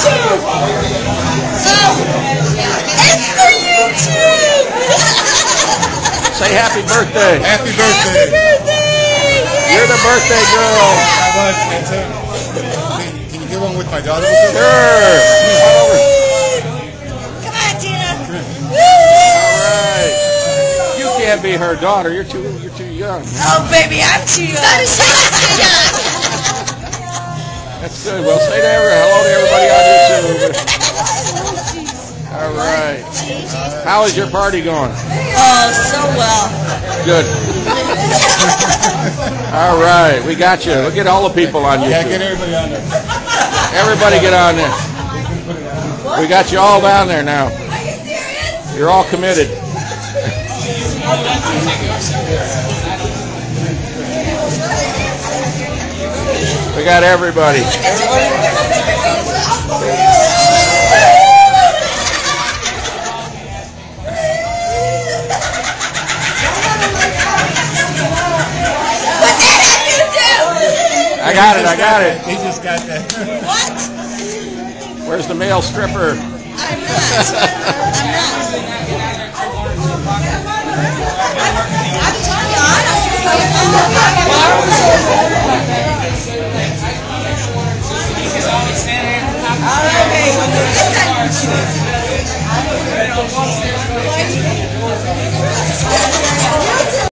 YouTube. Oh, it's for YouTube. Say happy birthday. Happy Happy birthday. birthday. You're the birthday girl. How much? Can- uh, Can you get one with my daughter? Sure. Come on, Tina. All right. You can't be her daughter. You're too. You're too young. Oh, baby, I'm too young. That's good. Well, say to every, hello to everybody on YouTube. All right. How is your party going? Oh, so well. Good. All right, we got you. Look at all the people on you. Yeah, get everybody on there. Everybody get on there. We got you all down there now. You're all committed. We got everybody. I got it. I got it. He just got that. What? Where's the male stripper? I'm not. I'm not. I'm telling